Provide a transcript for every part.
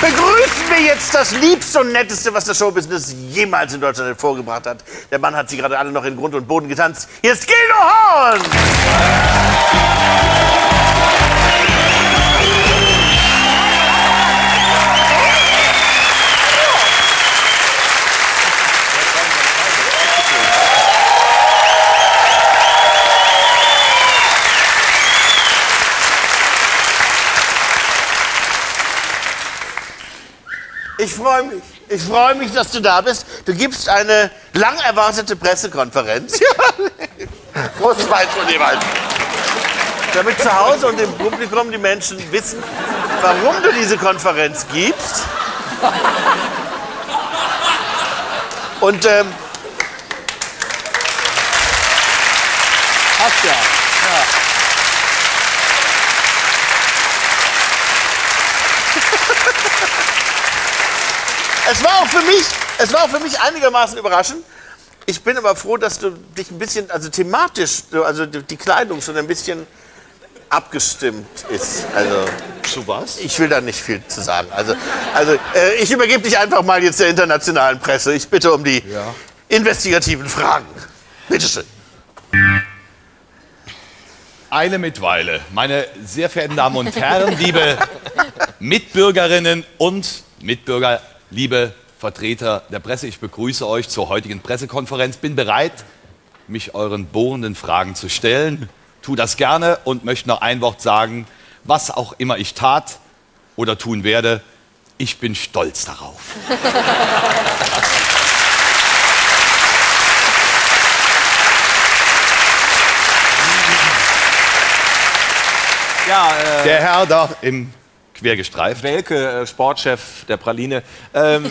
begrüßen wir jetzt das Liebste und Netteste, was das Showbusiness jemals in Deutschland hervorgebracht hat. Der Mann hat sie gerade alle noch in Grund und Boden getanzt. Hier ist Gildo Horn! Ich freue mich. Ich freue mich, dass du da bist. Du gibst eine lang erwartete Pressekonferenz. Großes Wein von dir, Mann. Damit zu Hause und im Publikum die Menschen wissen, warum du diese Konferenz gibst. Und ähm, Passt ja. Es war auch für mich, es war auch für mich einigermaßen überraschend. Ich bin aber froh, dass du dich ein bisschen, also thematisch, also die Kleidung schon ein bisschen abgestimmt ist. Also Zu was? ich will da nicht viel zu sagen. Also, also äh, ich übergebe dich einfach mal jetzt der internationalen Presse. Ich bitte um die investigativen Fragen. Bitte schön. Eile mit Weile. Meine sehr verehrten Damen und Herren, liebe Mitbürgerinnen und Mitbürger, liebe Vertreter der Presse, ich begrüße euch zur heutigen Pressekonferenz. Bin bereit, mich euren bohrenden Fragen zu stellen. Tu das gerne und möchte noch ein Wort sagen. Was auch immer ich tat oder tun werde, ich bin stolz darauf. Ja, äh, Der Herr da im Quergestreift. Welke, äh, Sportchef der Praline. Ähm,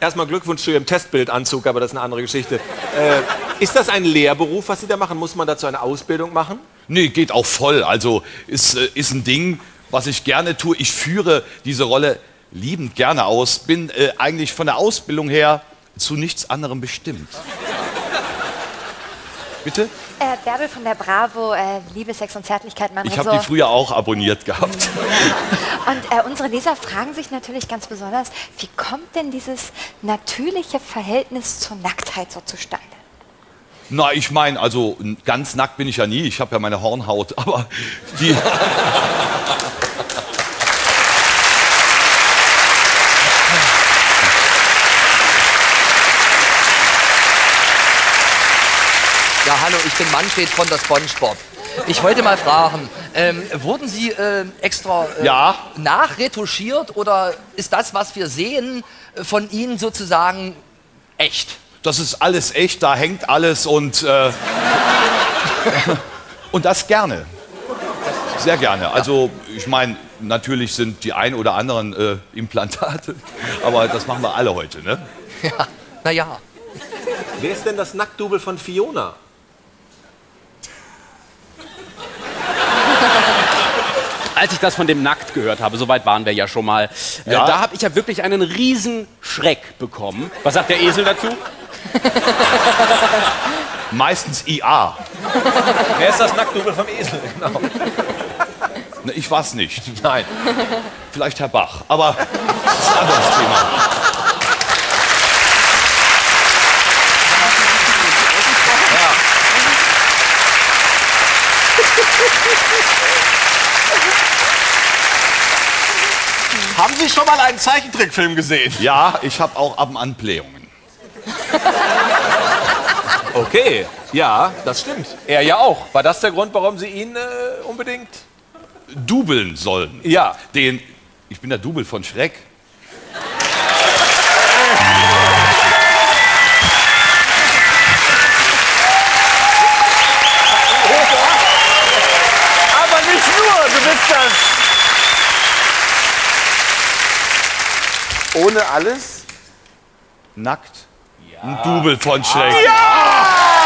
erstmal Glückwunsch zu Ihrem Testbildanzug, aber das ist eine andere Geschichte. Äh, ist das ein Lehrberuf, was Sie da machen? Muss man dazu eine Ausbildung machen? Nee, geht auch voll. Also ist, äh, ist ein Ding, was ich gerne tue. Ich führe diese Rolle liebend gerne aus. Bin äh, eigentlich von der Ausbildung her zu nichts anderem bestimmt. Bitte? Äh, Bärbel von der Bravo, äh, Liebe, Sex und Zärtlichkeit, Ich Manriso. habe die früher auch abonniert gehabt. Und äh, unsere Leser fragen sich natürlich ganz besonders, wie kommt denn dieses natürliche Verhältnis zur Nacktheit so zustande? Na, ich meine, also ganz nackt bin ich ja nie. Ich habe ja meine Hornhaut. Aber die. ich bin Manfred von der SpongeBob. Ich wollte mal fragen, ähm, wurden Sie äh, extra äh, Ja. nachretuschiert oder ist das, was wir sehen, äh, von Ihnen sozusagen echt? Das ist alles echt, da hängt alles und. Äh, und das gerne. Sehr gerne. Also, ich meine, natürlich sind die ein oder anderen äh, Implantate, aber das machen wir alle heute, ne? Ja, naja. Wer ist denn das Nacktdouble von Fiona? Als ich das von dem Nackt gehört habe, soweit waren wir ja schon mal, äh, Ja. da habe ich ja wirklich einen riesen Schreck bekommen. Was sagt der Esel dazu? Meistens IA. Wer ist das Nacktdouble vom Esel? Genau. Ne, Ich war's nicht. Nein. Vielleicht Herr Bach, aber das ist ein anderes Thema. Haben Sie schon mal einen Zeichentrickfilm gesehen? Ja, ich habe auch ab und an Blähungen. Okay, ja, das stimmt. Er ja auch. War das der Grund, warum Sie ihn äh, unbedingt... Dubeln sollen. Ja. Den, ich bin der Double von Schreck. Aber nicht nur, du bist das. Ohne alles? Nackt. Ein Double von Schreck. Ja!